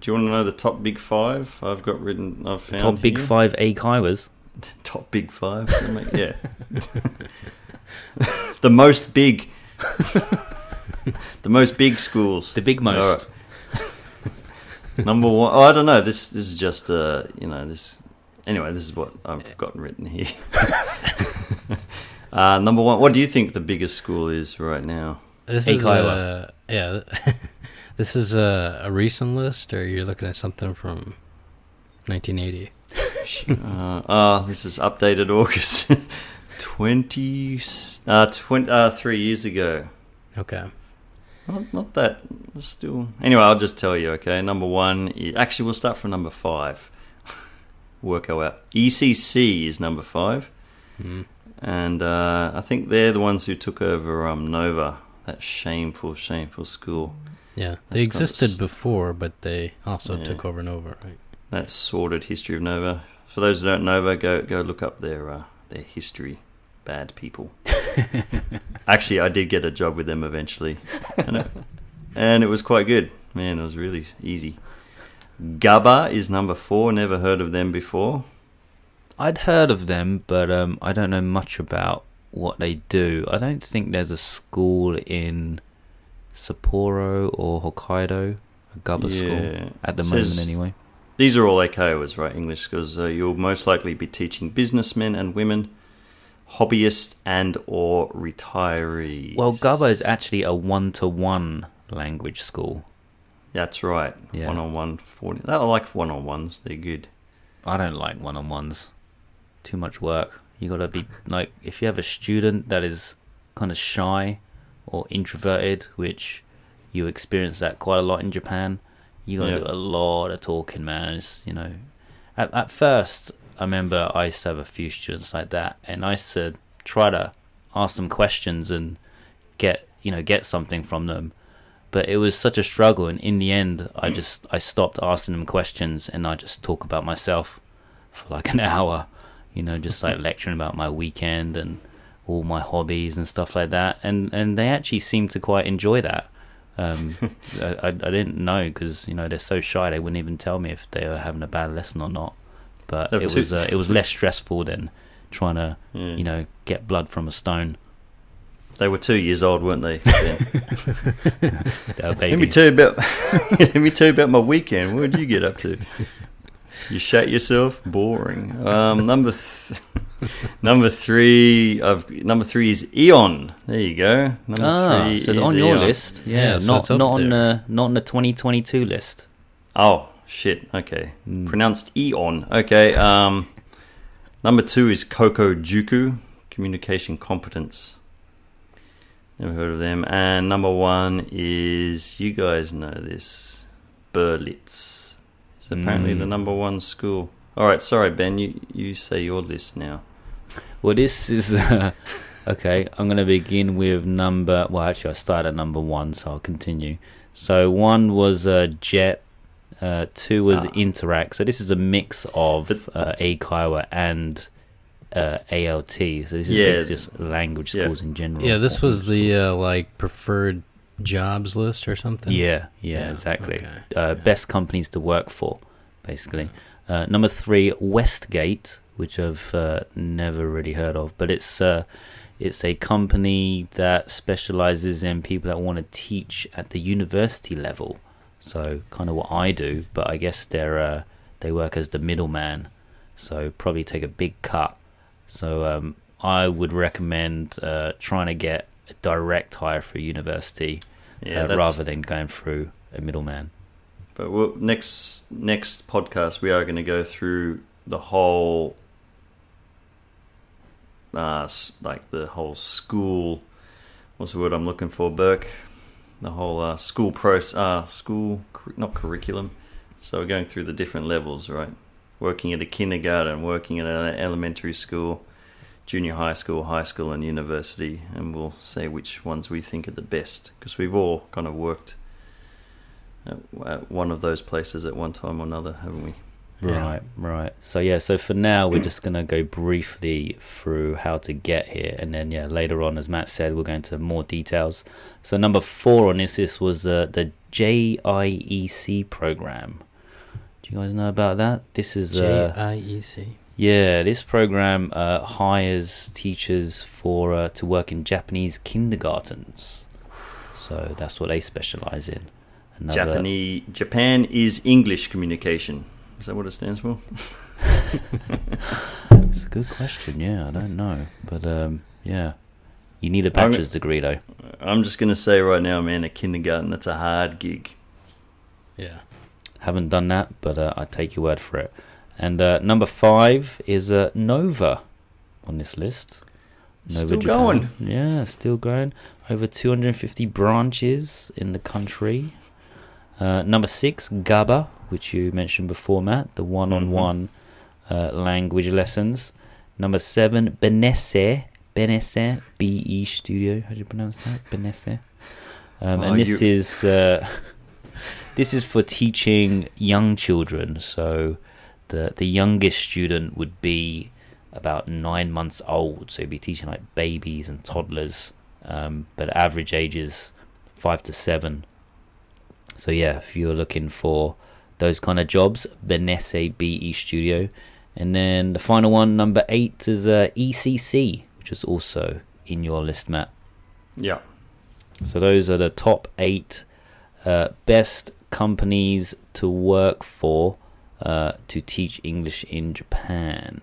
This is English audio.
Do you want to know the top big five? I've got written. I've found Top big here. five Eikaiwas. Top big five. yeah. the most big. the most big schools. The big most. Number one. Oh, I don't know. This this is just uh, you know this. Anyway, this is what I've gotten written here. uh, number one. What do you think the biggest school is right now? This Hey, is Kyla. uh, yeah. This is a, a recent list, or you're looking at something from 1980. uh, ah, this is updated August. 20, uh, 20 uh, three years ago. Okay. Not, not that still. Anyway, I'll just tell you. Okay, number one. Is, actually, we'll start from number five. Work our out. ECC is number five, Mhm. and uh, I think they're the ones who took over um, Nova. That shameful, shameful school. Yeah, they That's kind of existed s- before, but they also Yeah. took over Nova, right? That sordid history of Nova. For those who don't know Nova, go go look up their uh, their history. Bad people. Actually, I did get a job with them eventually, and it, and it was quite good. Man, it was really easy. Gaba is number four. Never heard of them before. I'd heard of them, but um, I don't know much about what they do. I don't think there's a school in Sapporo or Hokkaido, a Gaba school at the Says- moment, anyway. These are all AKOs, right? English because Uh, you'll most likely be teaching businessmen and women, hobbyists and or retirees. Well, Gaba is actually a one-to-one language school. That's right. Yeah. One on one forty. I like one on ones. They're good. I don't like one-on-ones. Too much work. You gotta be like, if you have a student that is kind of shy or introverted, which you experience that quite a lot in Japan, you gotta Yeah. do a lot of talking, man. It's you know, at at first, I remember I used to have a few students like that, and I used to try to ask them questions and get you know get something from them but it was such a struggle and in the end i just i stopped asking them questions and i just talk about myself for like an hour you know just like lecturing about my weekend and all my hobbies and stuff like that and and they actually seemed to quite enjoy that um I, I, I didn't know because you know they're so shy they wouldn't even tell me if they were having a bad lesson or not but They're it too- was uh, it was less stressful than trying to Yeah. you know get blood from a stone They were two years old, weren't they? They were Let me babies. tell you about. let me tell you about my weekend. What did you get up to? You shat yourself. Boring. Um, number th- number three. Of number three is AEON. There you go. Number Ah, three so it's is on your Eon. list. Yeah, Yeah, so not it's not on the not on the 2022 list. Oh shit. Okay. Mm. Pronounced Eon. Okay. Um, number two is Coco Juku. Communication competence. Never heard of them. And number one is you guys know this. Berlitz. It's apparently the Mm. number one school. All right. Sorry, Ben. You you say your list now. Well, this is uh, okay. I'm going to begin with number. Well, actually, I started at number one, so I'll continue. So one was uh, JET. Uh, two was Ah. Interac. So this is a mix of But- uh, Eikaiwa and uh, ALT. So this is Yeah. basically just language Yeah. schools in general. Yeah, this was school. the uh, like preferred jobs list or something. Yeah, yeah, Yeah, exactly. okay, Uh, yeah. Best companies to work for, basically. Uh, number three, Westgate, which I've uh, never really heard of, but it's uh, it's a company that specializes in people that want to teach at the university level. So kind of what I do, but I guess they're uh, they work as the middleman, so probably take a big cut. So um, I would recommend uh, trying to get a direct hire for a university Yeah. uh, rather than going through a middleman. But we'll, next next podcast, we are going to go through the whole, uh, like the whole school. What's the word I'm looking for, Burke? The whole uh, school process, uh, school not curriculum. So we're going through the different levels, right? Working at a kindergarten, working at an elementary school, junior high school, high school, and university, and we'll say which ones we think are the best because we've all kind of worked at, at one of those places at one time or another, haven't we? Yeah. Right, right. So yeah, so for now we're just gonna go briefly through how to get here, and then yeah, later on, as Matt said, we'll go into more details. So number four on this, this was uh, the JIEC program. Do you guys know about that? This is J uh, I E C. yeah, this program uh, hires teachers for uh, to work in Japanese kindergartens. So that's what they specialize in. Another- Japanese Japan is English communication. Is that what it stands for? It's a good question. Yeah, I don't know, but um, yeah, you need a I'm- bachelor's degree though. I'm just gonna say right now, man, a kindergarten that's a hard gig. Yeah. Haven't done that, but uh, I take your word for it. And uh, number five is uh, Nova on this list. Still going. Yeah, still going. Over 250 branches in the country. Uh, number six, GABA, which you mentioned before, Matt, the one-on-one uh, language lessons. Number seven, Benesse, Benesse, B-E Studio. How do you pronounce that? Benesse. Um, Oh, and this you- is uh, this is for teaching young children. So the the youngest student would be about nine months old. So be teaching like babies and toddlers. Um, but average age is five to seven. So yeah, if you're looking for those kind of jobs, Benesse BE Studio. And then the final one, number eight, is uh, ECC, which is also in your list, Matt. Yeah. So those are the top eight uh, best companies to work for uh, to teach English in Japan.